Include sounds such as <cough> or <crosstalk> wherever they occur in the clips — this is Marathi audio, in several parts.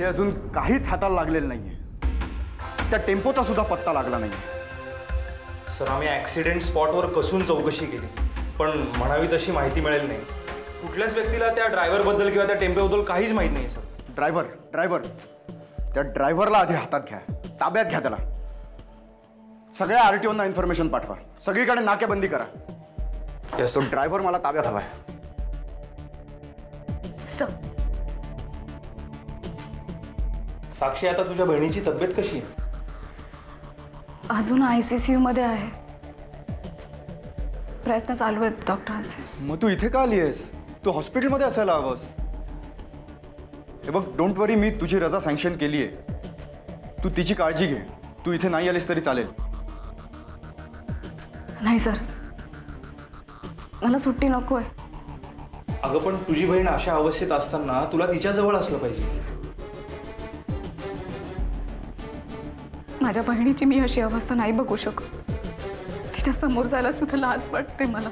हे अजून काहीच हाताला लागलेलं नाहीये. त्या टेम्पोचा सुद्धा पत्ता लागला नाहीये. सर आम्ही ॲक्सिडेंट स्पॉटवर कसून चौकशी केली पण म्हणावी तशी माहिती मिळेल नाही. कुठल्याच व्यक्तीला त्या ड्रायव्हरबद्दल किंवा त्या टेम्पोबद्दल काहीच माहीत नाही सर. ड्रायव्हर ड्रायव्हर त्या ड्रायव्हरला आधी हातात घ्या ताब्यात घ्या त्याला. सगळ्या आर टी ओना इन्फॉर्मेशन पाठवा. सगळीकडे नाकेबंदी करा. तो ड्रायव्हर मला ताब्यात हवाय. सर साक्षी आता तुझ्या बहिणीची तब्येत कशी आहे? अजून आय सी सी यूमध्ये आहे. प्रयत्न चालू आहेत डॉक्टरांचे. मग तू इथे का आली आहेस तू हॉस्पिटलमध्ये असायला हवंस. हे बघ डोंट वरी मी तुझी रजा सँक्शन केली आहे तू तिची काळजी घे. तू इथे नाही आलीस तरी चालेल. नाही सर. मला सुट्टी नको आहे अगं पण तुझी बहीण अशा अवस्थेत असताना तुला तिच्याजवळ असलं पाहिजे. माझ्या बहिणीची मी अशी अवस्था नाही बघू शकत. तिच्या समोर जायला सुद्धा लाज वाटते मला.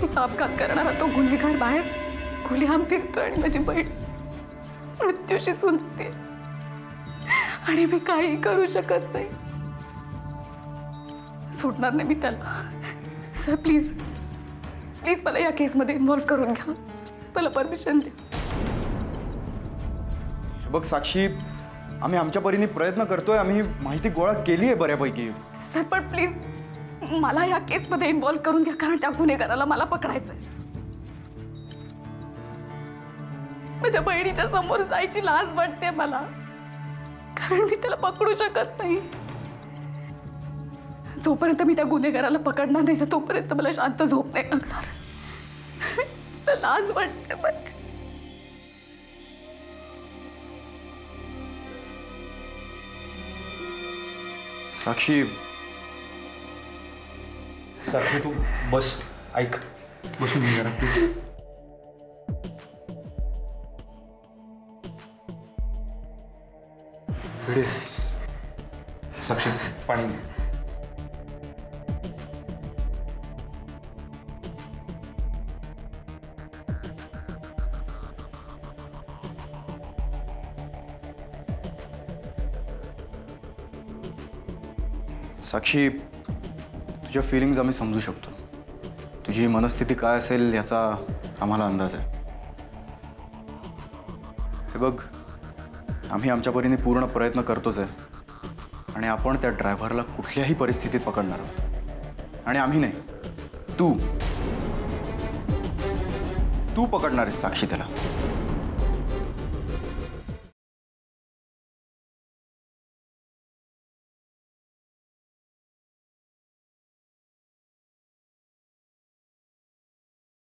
तिचा अपघात करणारा तो गुन्हेगार बाहेर खुलेआम फिरतोय आणि माझी बहीण मृत्यूशी झुंजते आणि मी काही करू शकत नाही. सोडणार नाही मी त्याला. Sir, please. प्लीज़ मला या केसमध्ये इन्व्हॉल्व करून घ्या. मला परमिशन द्या. बघ, साक्षी आम्ही आमच्या परीने प्रयत्न करतोय आम्ही माहिती गोळा केली आहे बऱ्यापैकी. सर पण प्लीज मला या केसमध्ये इन्व्हॉल्व करून घ्या कारण त्या गुन्हेगाराला मला पकडायचंय. माझ्या बहिणीच्या समोर जायची लाज वाटते मला कारण मी त्याला पकडू शकत नाही. जोपर्यंत मी त्या गुन्हेगाराला पकडणार नाही तोपर्यंत मला शांत झोप नाही लागणार. <laughs> लाज वाटते साक्षी. साक्षी तू बस ऐक. बसून घे जरा प्लीज साक्षी पाणी साक्षी तुझ्या फिलिंग्ज आम्ही समजू शकतो. तुझी मनस्थिती काय असेल याचा आम्हाला अंदाज आहे. हे बघ आम्ही आमच्या परीने पूर्ण प्रयत्न करतोच आहे. आणि आपण त्या ड्रायव्हरला कुठल्याही परिस्थितीत पकडणार आहोत. आणि आम्ही नाही तू. तू पकडणार आहेस साक्षी त्याला.